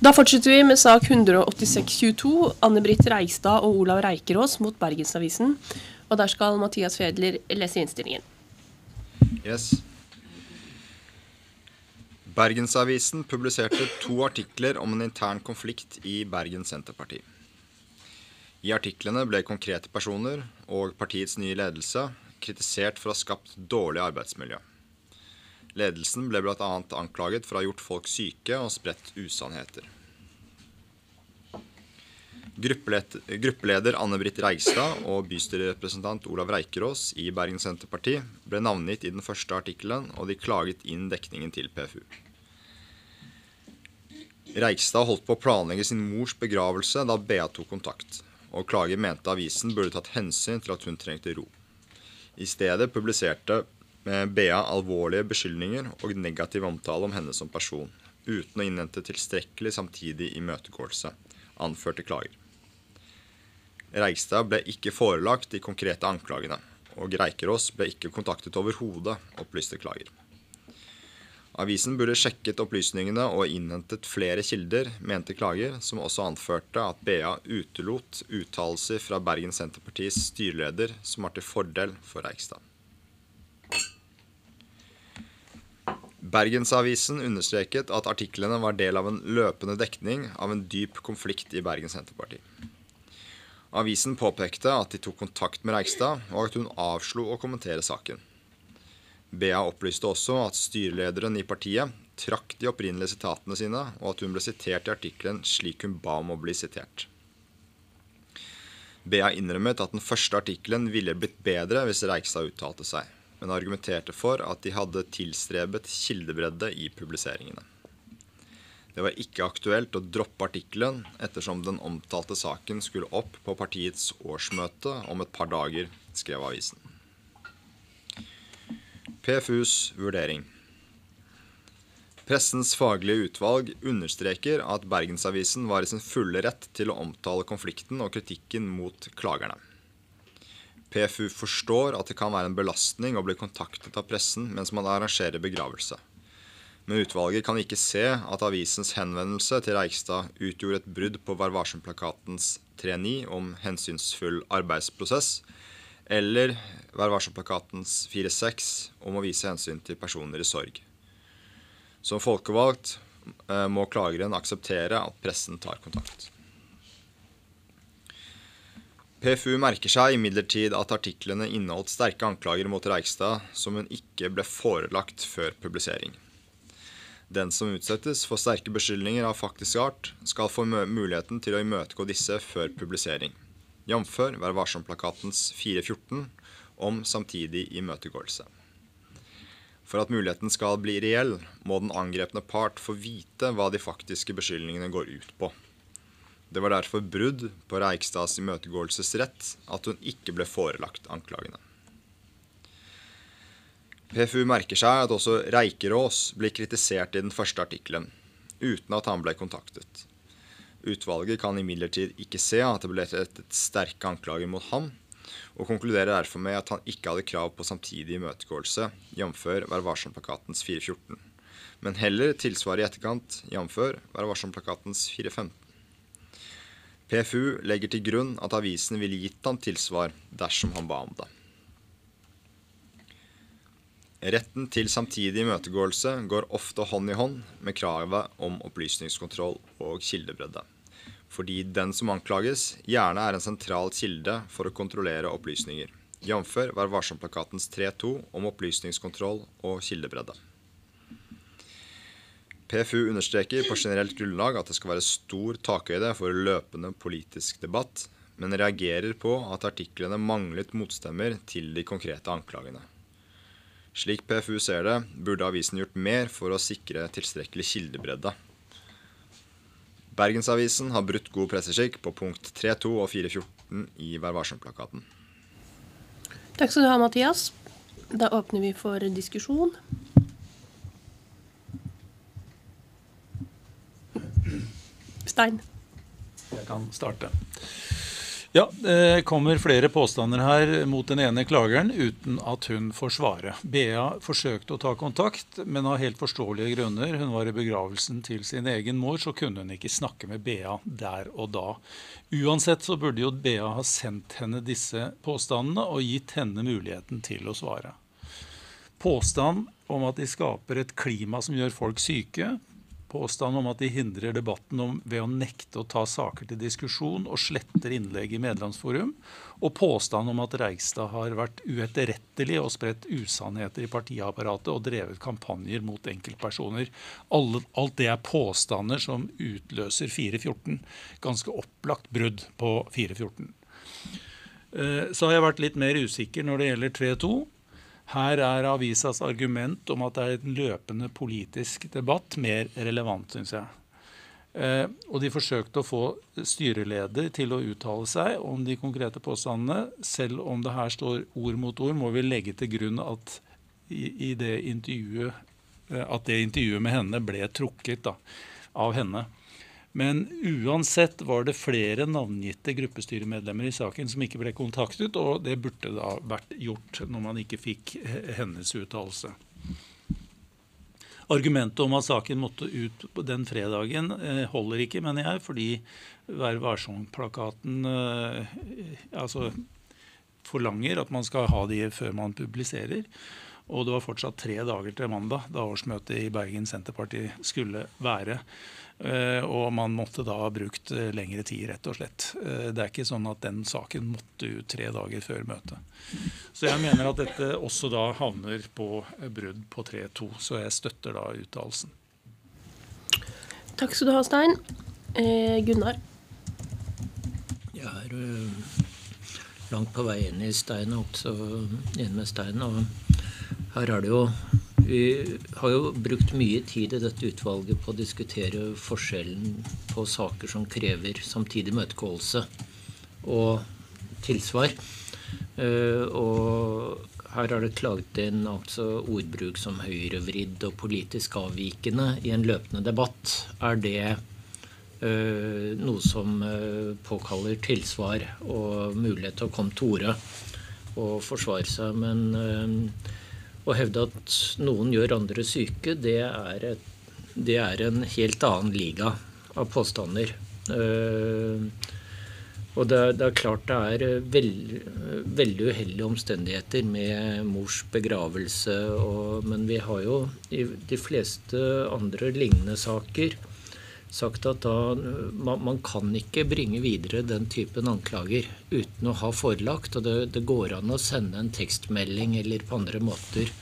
Da fortsetter vi med sak 18622, Anne-Britt Reigstad og Olav Reikerås mot Bergensavisen. Og der skal Mathias Fedler lese innstillingen. Yes. Bergensavisen publiserte to artikler om en intern konflikt i Bergen Senterparti. I artiklene ble konkrete personer og partiets nye ledelse kritisert for å ha skapt dårlig arbeidsmiljø. Ledelsen ble bl.a. anklaget for å ha gjort folk syke og spredt usannheter. Gruppeleder Anne-Britt Reigstad og bystyrerepresentant Olav Reikerås i Bergen Senterparti ble navngitt i den første artikkelen, og de klaget inn dekningen til PFU. Reigstad holdt på å planlegge sin mors begravelse da Bea tok kontakt, og klager mente avisen burde tatt hensyn til at hun trengte ro. I stedet publiserte Bea alvorlige beskyldninger og negativ omtale om henne som person, uten å innhente tilstrekkelig samtidig imøtegåelse, anførte klager. Reigstad ble ikke forelagt de konkrete anklagene, og Reikerås ble ikke kontaktet overhodet, opplyste klager. Avisen burde sjekket opplysningene og innhentet flere kilder, mente klager, som også anførte at BA utelot uttalelser fra Bergen Senterpartis styreleder som var til fordel for Reigstad. Bergensavisen understreket at artiklene var del av en løpende dekning av en dyp konflikt i Bergen Senterparti. Avisen påpekte at de tok kontakt med Reigstad, og at hun avslo å kommentere saken. BA opplyste også at styrelederen i partiet trakk de opprinnelige sitatene sine, og at hun ble sitert i artikkelen slik hun ba om å bli sitert. BA innrømmet at den første artikkelen ville blitt bedre hvis Reigstad uttalte seg, men argumenterte for at de hadde tilstrebet kildebredde i publiseringene. Det var ikke aktuelt å droppe artikkelen, ettersom den omtalte saken skulle opp på partiets årsmøte om et par dager, skrev avisen. PFUs vurdering. Pressens faglige utvalg understreker at Bergensavisen var i sin fulle rett til å omtale konflikten og kritikken mot klagerne. PFU forstår at det kan være en belastning å bli kontaktet av pressen mens man arrangerer begravelse. Men utvalget kan ikke se at avisens henvendelse til Reigstad utgjorde et brudd på Vær varsom-plakatens 3.9 om hensynsfull arbeidsprosess, eller Vær varsom-plakatens 4.6 om å vise hensyn til personer i sorg. Som folkevalgt eh, må klageren akseptere at pressen tar kontakt. PFU merker seg imidlertid at artiklene inneholdt sterke anklager mot Reigstad som hun ikke ble forelagt før publisering. Den som utsettes for sterke beskyldninger av faktisk art, skal få muligheten til å imøtegå disse før publisering, jf. Vær varsom-plakatens 414 om samtidig imøtegåelse. For at muligheten skal bli reell, må den angrepne part få vite hva de faktiske beskyldningene går ut på. Det var derfor brudd på Reikstads imøtegåelsesrett at hun ikke ble forelagt anklagene. PFU merker seg at også Reikerås blir kritisert i den første artikkelen, uten at han ble kontaktet. Utvalget kan imidlertid ikke se at det ble rettet sterke anklager mot ham, og konkluderer derfor med at han ikke hadde krav på samtidig imøtegåelse, jf. Vær varsom-plakatens 414, men heller tilsvar i etterkant, jf. Vær varsom-plakatens 415. PFU legger til grunn at avisen ville gitt ham tilsvar dersom han ba om det. Retten til samtidig imøtegåelse går ofte hånd i hånd med kravet om opplysningskontroll og kildebredde, fordi den som anklages, gjerne er en sentral kilde for å kontrollere opplysninger, jf. Vær varsom-plakatens 3.2 om opplysningskontroll og kildebredde. PFU understreker på generelt grunnlag at det skal være stor takhøyde for løpende politisk debatt, men reagerer på at artiklene manglet motstemmer til de konkrete anklagene. Slik PFU ser det, burde avisen gjort mer for å sikre tilstrekkelig kildebredde. Bergensavisen har brutt god presseskikk på punkt 3.2 og 4.14 i Vær varsom-plakaten. Takk skal du ha, Mathias. Da åpner vi for diskusjon. Stein. Jeg kan starte. Ja, Det kommer flere påstander her mot den ene klageren uten at hun får svare. Bea forsøkte å ta kontakt, men av helt forståelige grunner, hun var i begravelsen til sin egen mor, så kunne hun ikke snakke med Bea der og da. Uansett så burde jo Bea ha sendt henne disse påstandene og gitt henne muligheten til å svare. Påstand om at de skaper et klima som gjør folk syke, Påstand om at de hindrer debatten om ved å nekte å ta saker til diskusjon og sletter innlegg i medlemsforum. Og påstand om at Reigstad har vært uetterrettelig og spredt usannheter i partiapparatet og drevet kampanjer mot enkeltpersoner. Alt det er påstander som utløser 414. Ganske opplagt brudd på 414. Eh, så har jeg vært litt mer usikker når det gjelder 3.2. Her er avisas argument om at det er en løpende politisk debatt, mer relevant, syns jeg. Eh, og de forsøkte å få styreleder til å uttale seg om de konkrete påstandene. Selv om det her står ord mot ord, må vi legge til grunn at i, i det intervjuet eh, at det intervjuet med henne ble trukket da, av henne. Men uansett var det flere navngitte gruppestyremedlemmer i saken som ikke ble kontaktet, og det burde da vært gjort når man ikke fikk hennes uttalelse. Argumentet om at saken måtte ut den fredagen eh, holder ikke, mener jeg, fordi Vær varsom-plakaten eh, altså forlanger at man skal ha de før man publiserer. Og det var fortsatt tre dager til mandag, da årsmøtet i Bergen Senterparti skulle være. Eh, og man måtte da ha brukt eh, lengre tid, rett og slett. Eh, det er ikke sånn at den saken måtte ut tre dager før møtet. Så jeg mener at dette også da havner på brudd på 3-2. Så jeg støtter da uttalelsen. Takk skal du ha, Stein. Eh, Gunnar? Jeg er uh, langt på vei inn i Stein, også enig med Stein. Og her er det jo vi har jo brukt mye tid i dette utvalget på å diskutere forskjellen på saker som krever samtidig møtegåelse og tilsvar. Eh, og her er det klaget inn altså ordbruk som høyrevridd og politisk avvikende i en løpende debatt. Er det uh, noe som uh, påkaller tilsvar og mulighet til å komme til orde og forsvare seg? Men uh, å hevde at noen gjør andre syke, det er, et, det er en helt annen liga av påstander. Uh, og det, det, er klart det er veld, veldig uheldige omstendigheter med mors begravelse. Og, men vi har jo i de fleste andre lignende saker sagt at da, man, man, kan ikke bringe videre den typen anklager uten å ha forelagt. Og det, det, går an å sende en tekstmelding eller på andre måter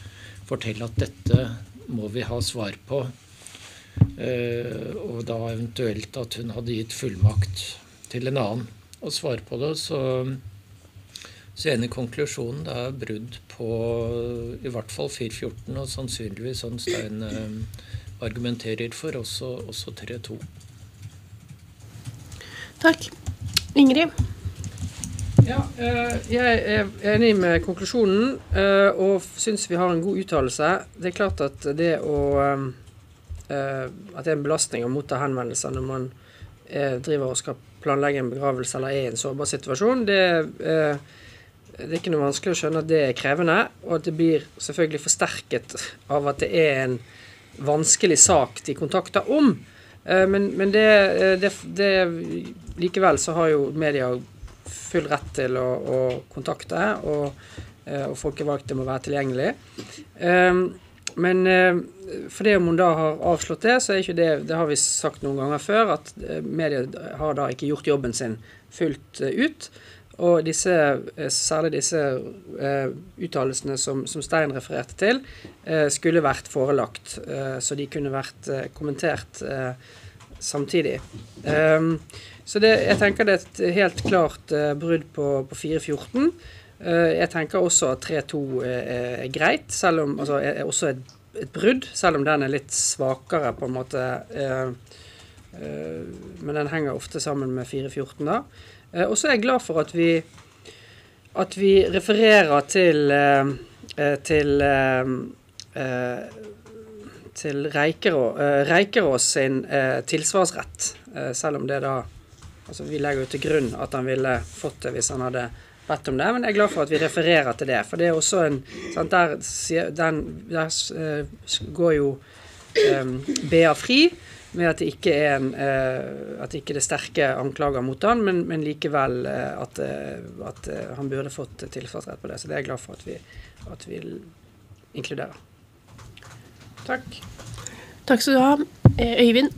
fortelle at dette må vi ha svar på. Eh, og da eventuelt at hun hadde gitt fullmakt til en annen å svare på det. Så, så enig konklusjonen det er brudd på i hvert fall 414, og sannsynligvis sånn Stein eh, argumenterer for, også, også 3-2. Takk. Ingrid? Ja, eh, jeg er enig med konklusjonen eh, og syns vi har en god uttalelse. Det er klart at det å eh, At det er en belastning å motta henvendelser når man driver og skal planlegge en begravelse eller er i en sårbar situasjon, det, det er ikke noe vanskelig å skjønne at det er krevende, og at det blir selvfølgelig forsterket av at det er en vanskelig sak de kontakter om. Eh, men, men det, eh, det, det, Likevel så har jo media full rett til å, å kontakte, og, eh, og folkevalgte må være tilgjengelig. Men for det om hun da har avslått det, så er ikke det Det har vi sagt noen ganger før, at media har da ikke gjort jobben sin fullt ut. Og disse, eh, særlig disse uh, uttalelsene som, som, Stein refererte til, uh, skulle vært forelagt, uh, så de kunne vært kommentert samtidig. Um, så det, jeg tenker det er et helt klart brudd på, på 414. jeg tenker også at 3.2 er, greit, selv om altså, er også et, et, brudd, selv om den er litt svakere, på en måte. men den henger ofte sammen med 414, da. Eh, og så er jeg glad for at vi, at vi refererer til, eh, eh, til til Reikerås sin tilsvarsrett, selv om det da altså Vi legger jo til grunn at han ville fått det hvis han hadde bedt om det, men jeg er glad for at vi refererer til det. For det er også en sant, Der, den, der går jo um, BA fri med at det ikke er en, uh, at ikke det er sterke anklager mot han, men, men likevel uh, at, at han burde fått tilsvarsrett på det. Så det er jeg glad for at vi, at vi inkluderer. Takk. Takk skal du ha. Øyvind?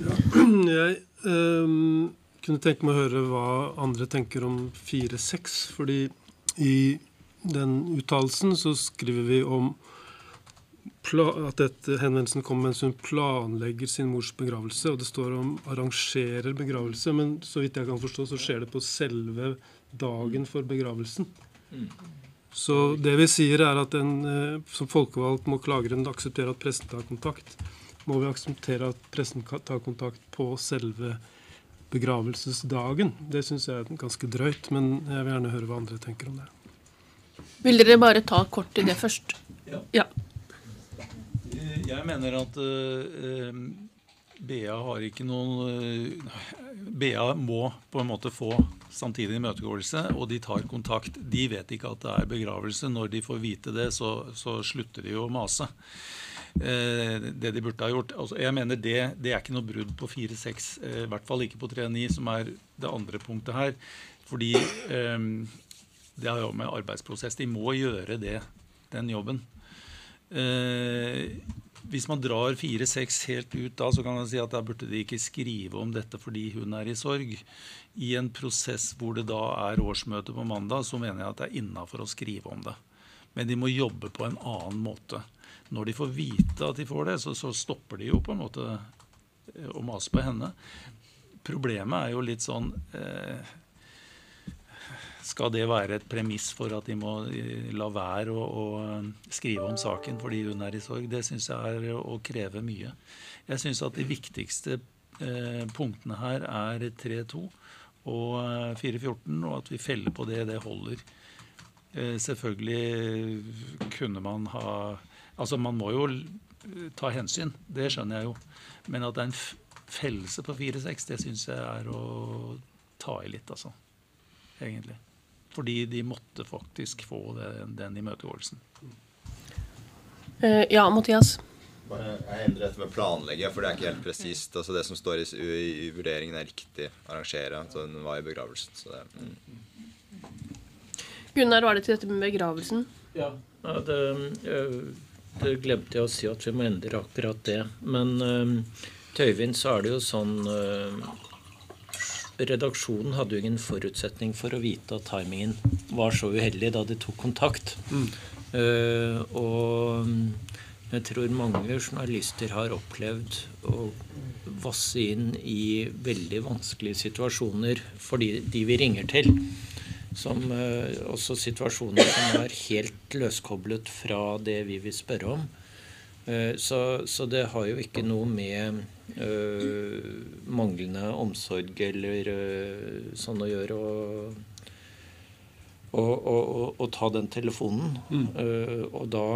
Ja, jeg um kunne tenke meg å høre hva andre tenker om 4-6. Fordi i den uttalelsen så skriver vi om at dette henvendelsen kommer mens hun planlegger sin mors begravelse. Og det står om 'arrangerer begravelse', men så vidt jeg kan forstå, så skjer det på selve dagen for begravelsen. Så det vi sier, er at en, eh, som folkevalgt må klageren akseptere at pressen tar kontakt. Må vi akseptere at pressen tar kontakt på selve begravelsesdagen. Det syns jeg er ganske drøyt, men jeg vil gjerne høre hva andre tenker om det. Vil dere bare ta kort i det først? Ja. ja. Jeg mener at uh, BA har ikke noen uh, BA må på en måte få samtidig imøtegåelse, og de tar kontakt. De vet ikke at det er begravelse. Når de får vite det, så, så slutter de å mase. Uh, det de burde ha gjort. Altså, jeg mener det, det, er ikke noe brudd på 4-6, eh, i hvert fall ikke på 3-9, som er det andre punktet her. Fordi eh, det har jo med arbeidsprosess. De må gjøre det, den jobben. Hvis man drar 4-6 helt ut da, så kan man si at da burde de ikke skrive om dette fordi hun er i sorg. I en prosess hvor det da er årsmøte på mandag, så mener jeg at det er innafor å skrive om det. Men de må jobbe på en annen måte når de får vite at de får det, så, så stopper de jo på en måte eh, å mase på henne. Problemet er jo litt sånn eh, Skal det være et premiss for at de må eh, la være å, å skrive om saken fordi hun er i sorg? Det syns jeg er å kreve mye. Jeg syns at de viktigste eh, punktene her er 3-2 og 4-14, og at vi feller på det, det holder. Eh, selvfølgelig kunne man ha Altså, man må jo ta hensyn, det skjønner jeg jo. Men at det er en fellelse på 4-6, det syns jeg er å ta i litt, altså. Egentlig. Fordi de måtte faktisk få den, den imøtegåelsen. Uh, ja, Mathias? Jeg endrer dette med planlegge, for det er ikke helt presist. Altså det som står i, i, i, vurderingen, er riktig. Arrangere. Så den var i begravelsen. Så det, mm. Gunnar, var det til dette med begravelsen? Ja, det, øh, det glemte jeg å si at vi må endre akkurat det. Men Tøyvind, så er det jo sånn Redaksjonen hadde jo ingen forutsetning for å vite at timingen var så uheldig da de tok kontakt. Mm. Uh, og jeg tror mange journalister har opplevd å vasse inn i veldig vanskelige situasjoner for de vi ringer til. Som uh, også situasjoner som er helt løskoblet fra det vi vil spørre om. Uh, så, så, det har jo ikke noe med uh, manglende omsorg eller sånn å gjøre å ta den telefonen. Mm. og da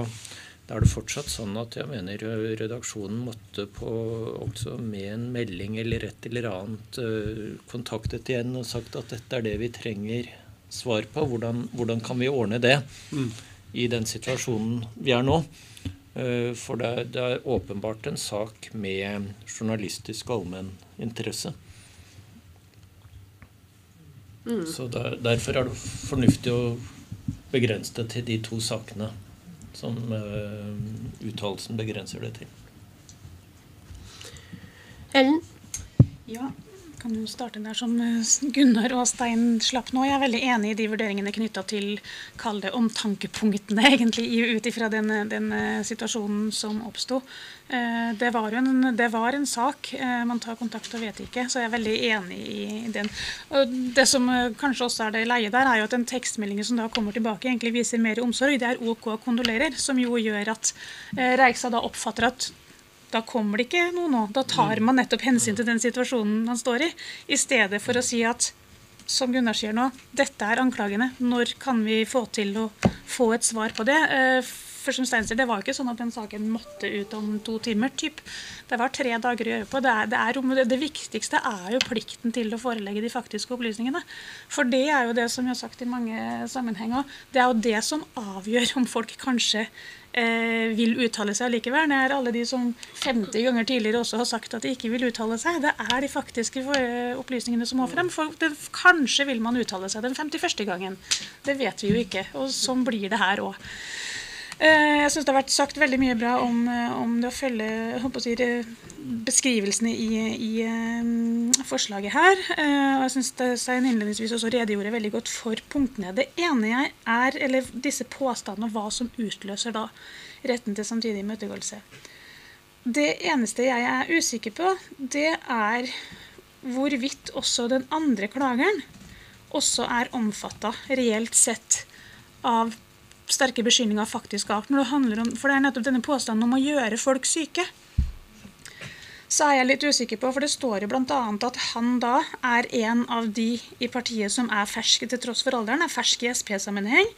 da er det fortsatt sånn at jeg mener redaksjonen måtte på, også med en melding eller et eller annet kontaktet igjen og sagt at dette er det vi trenger svar på. Hvordan, hvordan kan vi ordne det mm. i den situasjonen vi er nå? Uh, for det er, det er, åpenbart en sak med journalistisk allmenninteresse. Mm. Så der, Derfor er det fornuftig å begrense det til de to sakene som uh, uttalelsen begrenser det til. Ellen? Ja, kan jo starte der som eh, Gunnar og Stein slapp nå. Jeg er veldig enig i de vurderingene knytta til kall det omtankepunktene egentlig ut ifra den, den, eh, situasjonen som oppsto. Eh, det, det, var en sak. Man tar kontakt og vet ikke, så jeg er veldig enig i den. Og det som kanskje også er det leie der, er jo at den tekstmeldingen som da kommer tilbake, egentlig viser mer omsorg. Det er OK kondolerer, som jo gjør at Reikstad da oppfatter at da kommer det ikke noe nå. Da tar man nettopp hensyn til den situasjonen man står i, i stedet for å si at som Gunnar sier nå, dette er anklagene. Når kan vi få til å få et svar på det? Eh, for som Stein sier, Det var ikke sånn at den saken måtte ut om to timer. Typ. Det var tre dager å gjøre på. Det, er, det, er, det, viktigste er jo plikten til å forelegge de faktiske opplysningene. For det er jo det som vi har sagt i mange sammenhenger, det er jo det som avgjør om folk kanskje eh, vil uttale seg likevel. Det er alle de som 50 ganger tidligere også har sagt at de ikke vil uttale seg. Det er de faktiske opplysningene som må frem. For det, kanskje vil man uttale seg den 51. gangen. Det vet vi jo ikke. Og sånn blir det her òg. Eh, jeg syns det har vært sagt veldig mye bra om, eh, om det å følge si, beskrivelsene i, i um, forslaget her. Og jeg syns Stein innledningsvis også redegjorde veldig godt for punktene. Det ene jeg er, eller disse påstandene og hva som utløser da retten til samtidig imøtegåelse. Det eneste jeg er usikker på, det er hvorvidt også den andre klageren også er omfatta reelt sett av sterke beskyldninger faktisk art. Når det handler om, for det er nettopp denne påstanden om å gjøre folk syke. Så er jeg litt usikker på, for det står jo bl.a. at han da er en av de i partiet som er ferske til tross for alderen, er fersk i SP-sammenheng.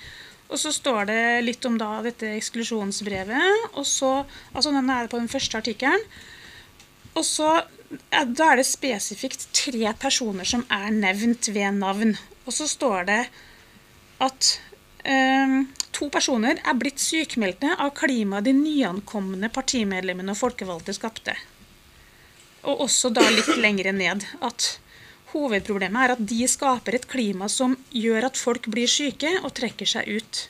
Og så står det litt om da dette eksklusjonsbrevet. og så, altså Den er på den første artikkelen. Og så da er det spesifikt tre personer som er nevnt ved navn. Og så står det at To personer er blitt sykmeldte av klimaet de nyankomne partimedlemmene og folkevalgte skapte. Og også da litt lengre ned at hovedproblemet er at de skaper et klima som gjør at folk blir syke og trekker seg ut.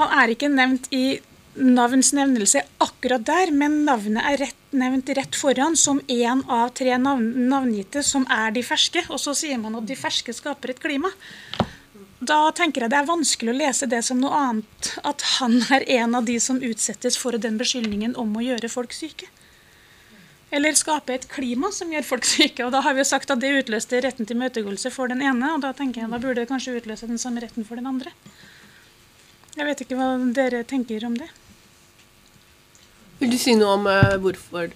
Han er ikke nevnt i navns nevnelse akkurat der, men navnet er rett, nevnt rett foran som én av tre navn, navngitte som er de ferske. Og så sier man at de ferske skaper et klima. Da tenker jeg det er vanskelig å lese det som noe annet at han er en av de som utsettes for den beskyldningen om å gjøre folk syke. Eller skape et klima som gjør folk syke. Og da har vi jo sagt at det utløste retten til møtegåelse for den ene, og da tenker jeg da burde det kanskje utløse den samme retten for den andre. Jeg vet ikke hva dere tenker om det. Vil du si noe om uh, hvorfor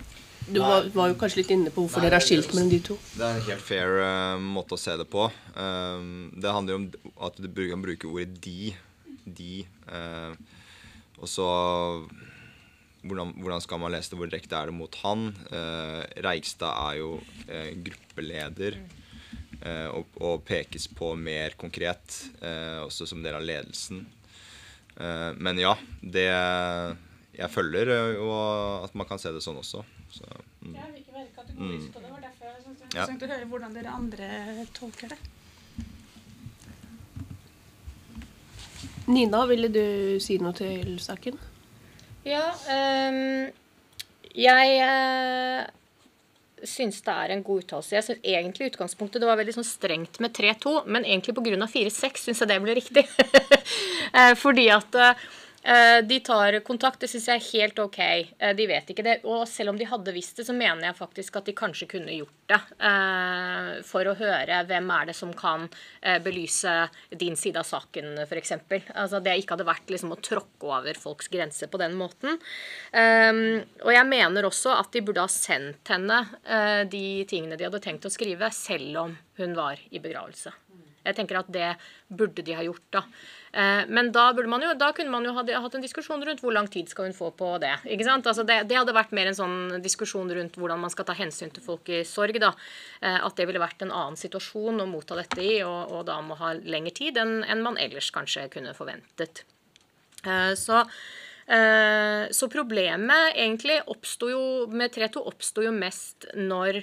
du var, var, jo kanskje litt inne på hvorfor Nei, dere er skilt mellom de to. Det er en helt fair uh, måte å se det på. Um, det handler jo om at du kan bruke ordet 'de'. De. Uh, og så hvordan, hvordan, skal man lese det? Hvor direkte er det mot han? Uh, Reigstad er jo gruppeleder og, og, pekes på mer konkret, også som del av ledelsen. men ja, det Jeg følger jo at man kan se det sånn også. Så, mm. Jeg vil ikke være kategorisk mm. på det. Det var derfor jeg syntes det var interessant ja. å høre hvordan dere andre tolker det. Nina, ville du si noe til saken? Ja. Um, jeg uh, syns det er en god uttalelse. Jeg synes egentlig utgangspunktet det var veldig sånn strengt med 3-2, men egentlig pga. 4-6 syns jeg det ble riktig. uh, fordi at uh, Eh, de tar kontakt, det syns jeg er helt ok. Eh, de vet ikke det. Og selv om de hadde visst det, så mener jeg faktisk at de kanskje kunne gjort det. Eh, for å høre hvem er det som kan belyse din side av saken, f.eks. Altså det ikke hadde vært liksom å tråkke over folks grenser på den måten. Og jeg mener også at de burde ha sendt henne de tingene de hadde tenkt å skrive, selv om hun var i begravelse. Jeg tenker at det burde de ha gjort, da. Eh, men da, man jo, da, kunne man jo hatt en diskusjon rundt hvor lang tid skal hun få på det. Altså det, det, hadde vært mer en sånn diskusjon rundt hvordan man skal ta hensyn til folk i sorg. da. Eh, at det ville vært en annen situasjon å motta dette i, og, og da må ha lengre tid enn, en man ellers kanskje kunne forventet. Eh, så så problemet egentlig oppsto jo med 3-2 oppsto jo mest når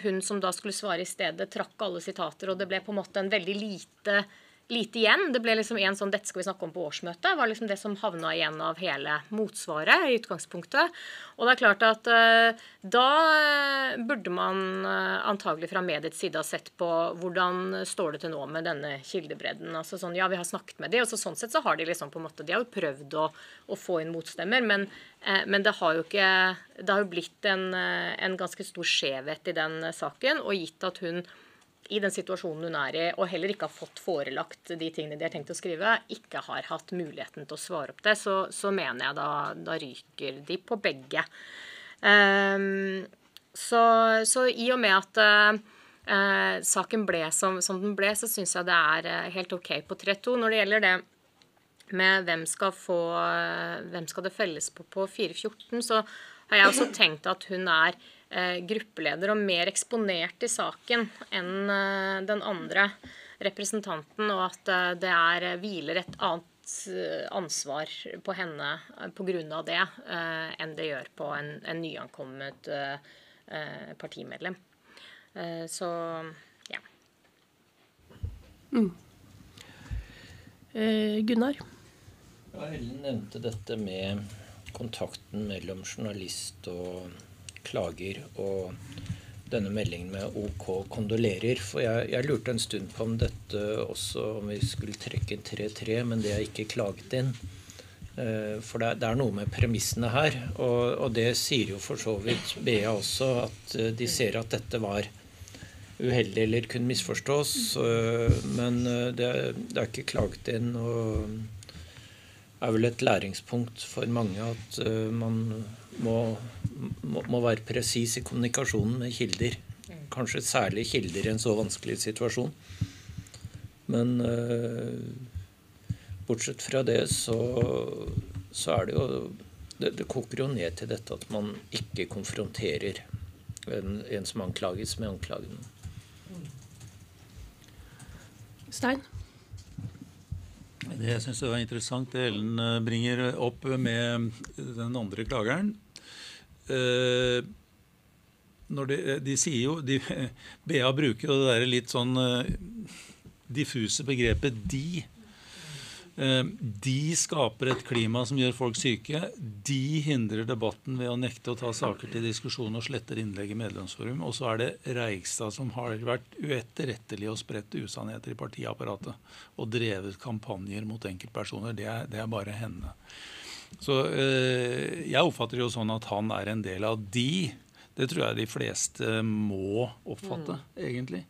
hun som da skulle svare i stedet, trakk alle sitater, og det ble på en måte en veldig lite lite igjen. Det ble liksom en sånn 'dette skal vi snakke om på årsmøtet'. var liksom det som havna igjen av hele motsvaret i utgangspunktet. Og det er klart at uh, da burde man uh, antagelig fra mediets side ha sett på hvordan står det til nå med denne kildebredden. Altså sånn, ja, vi har snakket med dem, og så sånn sett så har de liksom på en måte, de har jo prøvd å, å få inn motstemmer, men, uh, men, det har jo ikke Det har jo blitt en, en ganske stor skjevhet i den saken, og gitt at hun i den situasjonen hun er i, og heller ikke har fått forelagt de tingene de har tenkt å skrive, ikke har hatt muligheten til å svare opp det, så, så mener jeg da, da, ryker de på begge. Um, så, så, i og med at uh, saken ble som, som, den ble, så syns jeg det er uh, helt OK på 3-2. Når det gjelder det med hvem skal, få, hvem skal det felles på på 414, så har jeg også tenkt at hun er eh, gruppeleder og mer eksponert i saken enn eh, den andre representanten, og at eh, det er, hviler et annet eh, ansvar på henne eh, pga. det eh, enn det gjør på en, en nyankommet partimedlem. så ja. Mm. Gunnar? Ja, Ellen nevnte dette med kontakten mellom journalist og klager og denne meldingen med OK kondolerer. For jeg, jeg, lurte en stund på om dette også om vi skulle trekke inn 3-3, men det er ikke klaget inn. Uh, for det, det, er noe med premissene her. Og, og, det sier jo for så vidt BA også, at uh, de ser at dette var uheldig eller kunne misforstås. Uh, men det, det, er ikke klaget inn. og er vel et læringspunkt for mange at man må, må, må være presis i kommunikasjonen med kilder. Kanskje særlig kilder i en så vanskelig situasjon. Men uh, bortsett fra det så, så er det jo det, det, koker jo ned til dette at man ikke konfronterer en, en som anklages, med anklagene. Stein? Det jeg syns var interessant, det Ellen eh, bringer opp med den andre klageren. Eh, når de, de sier jo de, BA bruker jo det der litt sånn eh, diffuse begrepet 'de'. Eh, de skaper et klima som gjør folk syke. De hindrer debatten ved å nekte å ta saker til diskusjon og sletter innlegg i medlemsforum. Og så er det Reigstad som har vært uetterrettelig og spredt usannheter i partiapparatet. Og drevet kampanjer mot enkeltpersoner. Det er, det er bare henne. Så øh, jeg oppfatter jo sånn at han er en del av de. Det tror jeg de fleste må oppfatte, mm. egentlig.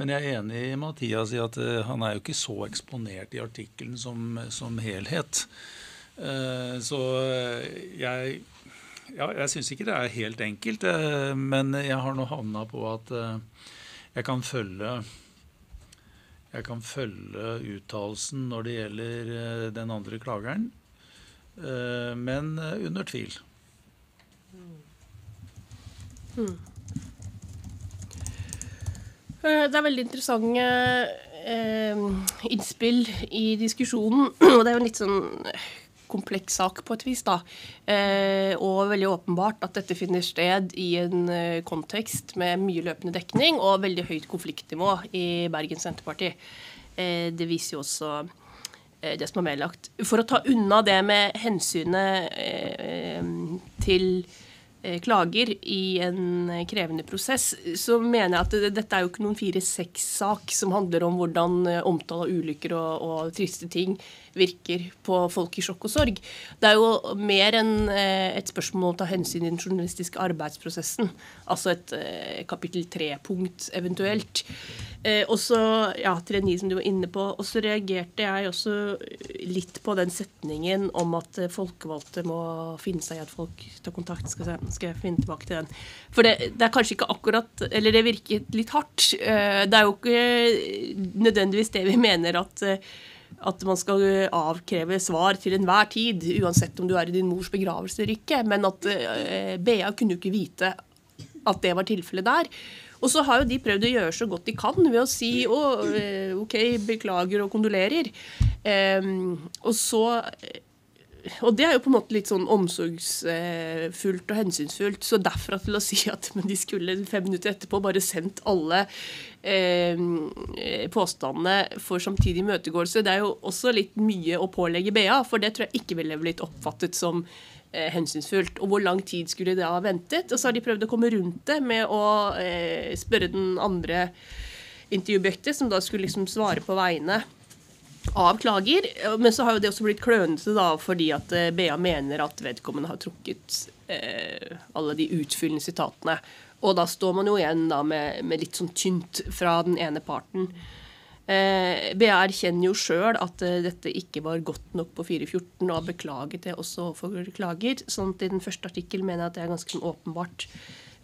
Men jeg er enig i Mathias i at uh, han er jo ikke så eksponert i artikkelen som, som, helhet. Uh, så eh, jeg ja, jeg syns ikke det er helt enkelt, men jeg har nå havna på at jeg kan følge jeg kan følge uttalelsen når det gjelder den andre klageren, men under tvil. Mm. Eh, det er veldig interessante eh, innspill i diskusjonen. Og det er jo en litt sånn kompleks sak på et vis, da. Eh, og veldig åpenbart at dette finner sted i en eh, kontekst med mye løpende dekning og veldig høyt konfliktnivå i Bergen Senterparti. Eh, det viser jo også eh, det som er medlagt. For å ta unna det med hensynet til Eh, klager i en eh, krevende prosess, så mener jeg at dette er jo ikke noen 4-6-sak som handler om hvordan eh, omtale av ulykker og, og, triste ting virker på folk i sjokk og sorg. Det er jo mer enn et spørsmål å ta hensyn i den journalistiske arbeidsprosessen. Altså et kapittel tre-punkt eventuelt. Eh, og så, ja, til som du var inne på, og så reagerte jeg også litt på den setningen om at eh, folkevalgte må finne seg i at folk tar kontakt. Skal jeg, skal jeg finne tilbake til den. For det, det, er kanskje ikke akkurat Eller det virket litt hardt. Eh, det er jo ikke nødvendigvis det vi mener at eh, at man skal avkreve svar til enhver tid, uansett om du er i din mors begravelse eller ikke. Men at eh, BA kunne jo ikke vite at det var tilfellet der. Og så har jo de prøvd å gjøre så godt de kan ved å si å, eh, OK, beklager og kondolerer. Eh, og så og det er jo på en måte litt sånn omsorgsfullt og hensynsfullt. Så derfra til å si at de skulle fem minutter etterpå bare sendt alle eh, påstandene for samtidig imøtegåelse, det er jo også litt mye å pålegge BA. For det tror jeg ikke ville blitt oppfattet som eh, hensynsfullt. Og hvor lang tid skulle det ha ventet? Og så har de prøvd å komme rundt det med å eh, spørre den andre intervjuobjektet, som da skulle liksom svare på vegne av klager. Men så har jo det også blitt klønete da, fordi at eh, BA mener at vedkommende har trukket eh, alle de utfyllende sitatene. Og da står man jo igjen da med, med litt sånn tynt fra den ene parten. Eh, BA erkjenner jo sjøl at eh, dette ikke var godt nok på 414, og har beklaget det også overfor klager. sånn at i den første artikkel mener jeg at det er ganske sånn åpenbart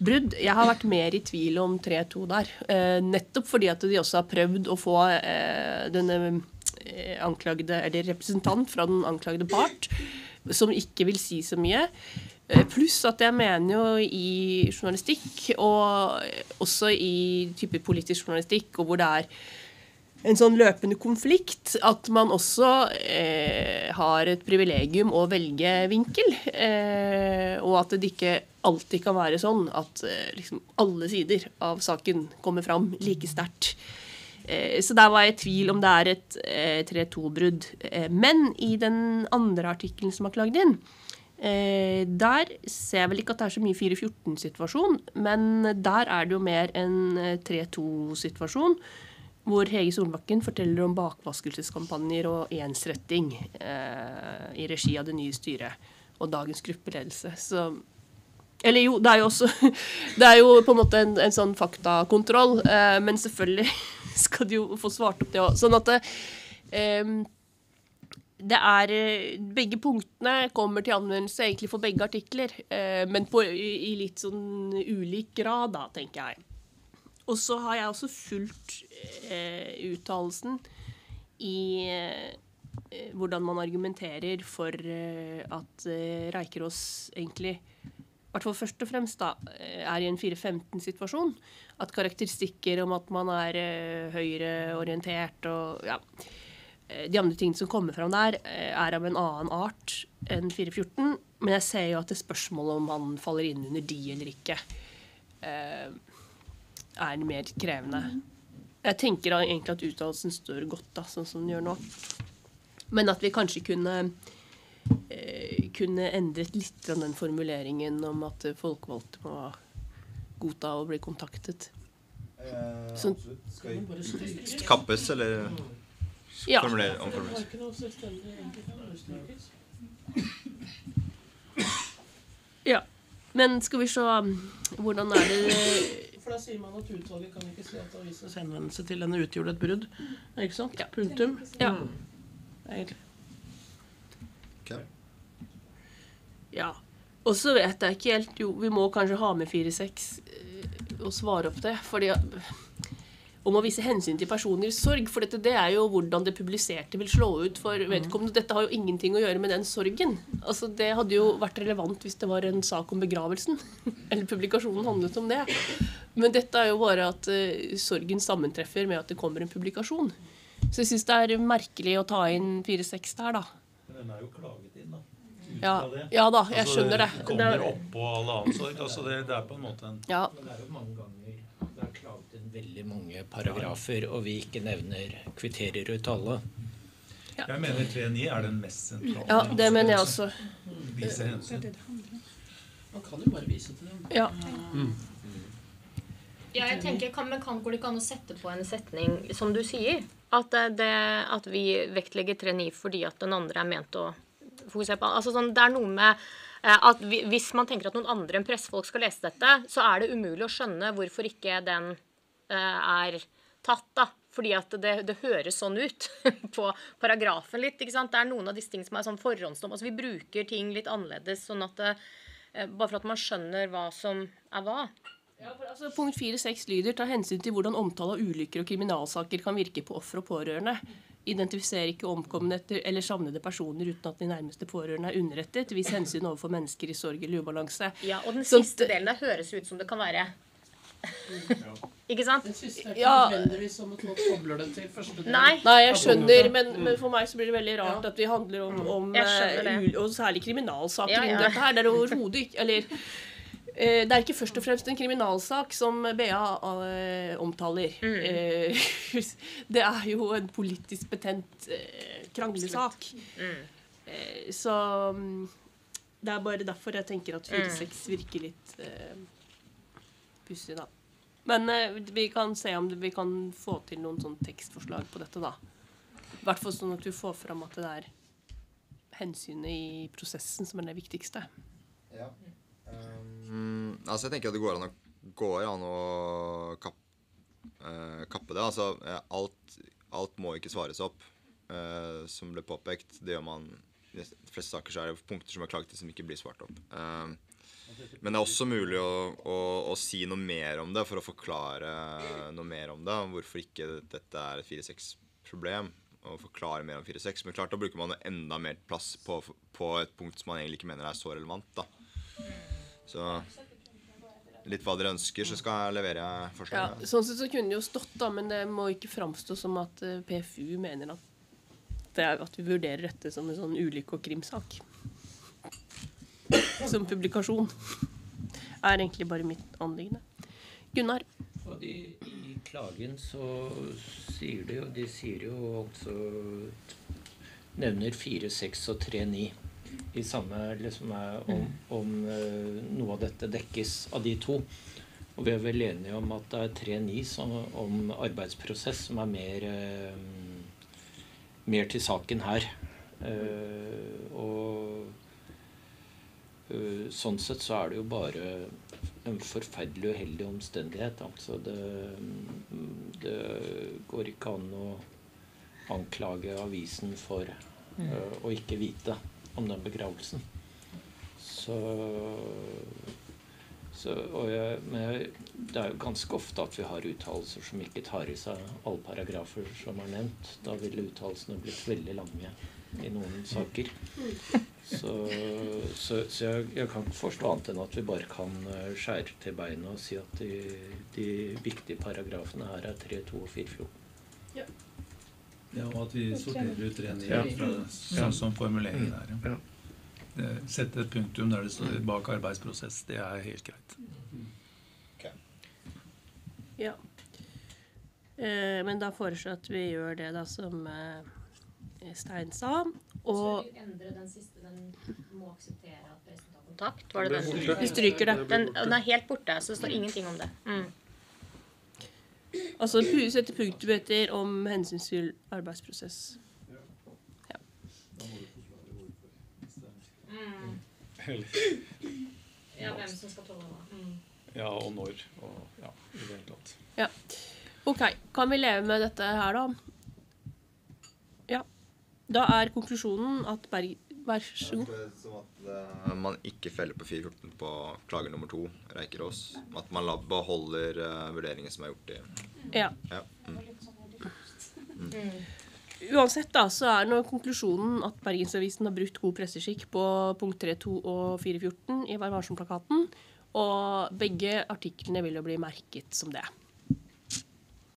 brudd. Jeg har vært mer i tvil om 3-2 der. Eh, nettopp fordi at de også har prøvd å få eh, denne eh, anklagde, eller representant fra den anklagede part som ikke vil si så mye. Eh, pluss at jeg mener jo i journalistikk, og også i type politisk journalistikk, og hvor det er en sånn løpende konflikt, at man også eh, har et privilegium å velge vinkel. Eh, og at det ikke alltid kan være sånn at eh, liksom alle sider av saken kommer fram like sterkt. Eh, så der var jeg i tvil om det er et 3-2-brudd. Eh, men i den andre artikkelen som er klagd inn, Eh, der ser jeg vel ikke at det er så mye 4-14-situasjon, men der er det jo mer en 3-2-situasjon hvor Hege Solbakken forteller om bakvaskelseskampanjer og ensretting eh, i regi av det nye styret og dagens gruppeledelse. Så Eller jo, det er jo også Det er jo på en måte en, en sånn faktakontroll, eh, men selvfølgelig skal de jo få svart opp det òg. Sånn at det, eh, det er eh, Begge punktene kommer til anvendelse egentlig for begge artikler, eh, men på, i, litt sånn ulik grad, da, tenker jeg. Og så har jeg også fulgt eh, uttalelsen i eh, hvordan man argumenterer for eh, at eh, Reikerås egentlig i hvert fall først og fremst da, eh, er i en 4-15-situasjon. At karakteristikker om at man er høyreorientert og ja, de andre tingene som kommer fram der, er av en annen art enn 414. Men jeg ser jo at det spørsmålet om han faller inn under de eller ikke, er mer krevende. Jeg tenker egentlig at uttalelsen står godt, da, sånn som den gjør nå. Men at vi kanskje kunne, eh, kunne endret litt av den formuleringen om at folkevalgte må godta å bli kontaktet. Eh, sånn, Skal vi kappes, eller ja. formulere, omformuleres? Ja. Men skal vi se Hvordan er det for da sier man at utvalget kan ikke se at avisens henvendelse til henne utgjorde et brudd. Ikke sant? Ja. Punktum. Ja. Egentlig. Okay. Ja. Og så vet jeg ikke helt Jo, vi må kanskje ha med 4-6 og svare opp det. Fordi om å vise hensyn til personer i sorg. For dette, det er jo hvordan det publiserte vil slå ut for vedkommende. Dette har jo ingenting å gjøre med den sorgen. Altså, det hadde jo vært relevant hvis det var en sak om begravelsen. Eller publikasjonen handlet om det. Men dette er jo bare at uh, sorgen sammentreffer med at det kommer en publikasjon. Så jeg syns det er merkelig å ta inn 4-6 der, da. Men den er jo klaget inn, da. Ja, ja, da, jeg altså, skjønner det. Det kommer oppå all annen sorg. Altså det, det, er på en måte en ja. Men det er jo mange ganger det er klaget inn veldig mange paragrafer, og vi ikke nevner kvitterer ut alle. Ja. Jeg mener 3.9 er den mest sentrale. Ja, det mener jeg også. Vise hensyn. Man kan jo bare vise til dem. Ja. Mm. Ja, jeg tenker, kan, men kan, Går det ikke an å sette på en setning som du sier? At, det, at vi vektlegger 3.9 fordi at den andre er ment å fokusere på altså sånn, Det er noe med eh, at vi, Hvis man tenker at noen andre enn pressefolk skal lese dette, så er det umulig å skjønne hvorfor ikke den eh, er tatt. da. Fordi at det, det høres sånn ut på paragrafen litt. ikke sant? Det er noen av disse tingene som er sånn forhåndsdom. Altså, vi bruker ting litt annerledes. sånn at det, eh, Bare for at man skjønner hva som er hva. Ja, for altså, punkt 4-6 lyder ta hensyn til hvordan omtale av ulykker og kriminalsaker kan virke på offer og pårørende. Identifisere ikke omkomne eller savnede personer uten at de nærmeste pårørende er underrettet. Vis hensyn overfor mennesker i sorg eller ubalanse. Ja, Og den siste siste delen der høres ut som det kan være Ikke sant? Den siste er ikke Ja. nødvendigvis som at folk kobler det til første del. Nei. Nei, jeg skjønner, men, men for meg så blir det veldig rart at vi handler om, om eh, det. ul- og særlig kriminalsaker Ja, ja. dette her. Det er overhodet ikke Eller eh, det er ikke først og fremst en kriminalsak som BA eh, omtaler. Mm. Eh, det er jo en politisk betent kranglesak. Mm. Eh, så mm, det er bare derfor jeg tenker at 4-6 virker litt pussig, da. Men eh, vi kan se om vi kan få til noen sånn tekstforslag på dette, da. I hvert fall sånn at du får fram at det er hensynet i prosessen som er det viktigste. Ja. Um, altså jeg tenker at det går an å, går an å kapp, uh, kappe det. Altså eh, alt, alt må ikke svares opp, uh, som ble påpekt. Det gjør man i de fleste saker så er det punkter som er klaget til som ikke blir svart opp. Um, men det er også mulig å, å, å si noe mer om det for å forklare noe mer om det. Hvorfor ikke dette er et 4-6-problem. å forklare mer om 4-6. Men klart, da bruker man enda mer plass på, på, et punkt som man egentlig ikke mener er så relevant. da. Så litt hva dere ønsker, så skal jeg levere Ja, forslag. sånn sett så kunne det jo stått, da, men det må ikke framstå som at eh, PFU mener at, det er, at vi vurderer dette som en sånn ulykke- og krimsak. Som publikasjon. Er egentlig bare mitt anliggende. Gunnar? De, I klagen så sier de jo De sier jo også Nevner 4, 6 og 3, 9 i samme liksom om, om eh, noe av dette dekkes av de to. Og vi er vel enige om at det er 3.9 som- om arbeidsprosess som er mer, eh, mer til saken her. Eh, og sånn sett så er det jo bare en forferdelig uheldig omstendighet. Altså det, det går ikke an å anklage avisen for eh, å ikke vite om den begravelsen. Så, så jeg, men jeg, det er jo ganske ofte at vi har uttalelser som ikke tar i seg alle paragrafer som er nevnt. Da ville uttalelsene blitt veldig lange i noen saker. Så, så, så jeg, jeg kan ikke forstå annet enn at vi bare kan eh, skjære til beinet og si at de, de viktige paragrafene her er 3, 2 og 4, 14. Ja, og at vi sorterer ut ren Ja. fra sånn som formuleringen er. Ja. Sette et punktum der det står bak arbeidsprosess. Det er helt greit. Ja. Eh, men da foreslår jeg at vi gjør det da som eh, Stein sa. Og vi endre den siste? Den må akseptere at pressen tar kontakt? Var det den? vi stryker det. Den, den er helt borte, så det står ingenting om det. Mm. Altså sette punktum etter om hensynsfull arbeidsprosess. Ja. Ja, hvem som skal tåle hva. Mm. Ja, og når. Og ja, i det hele tatt. ja. Ok, kan vi leve med dette her, da? Da er konklusjonen at Berg... Vær så god. Som at eh, man ikke feller på 414 på klager nummer to, Reikerås. At man beholder uh, vurderingen som er gjort i Ja. ja. mm. Uansett da, så er nå konklusjonen at Bergensavisen har brukt god presseskikk på punkt 3.2 og 4.14 i Vær varsom-plakaten. Og begge artiklene vil jo bli merket som det.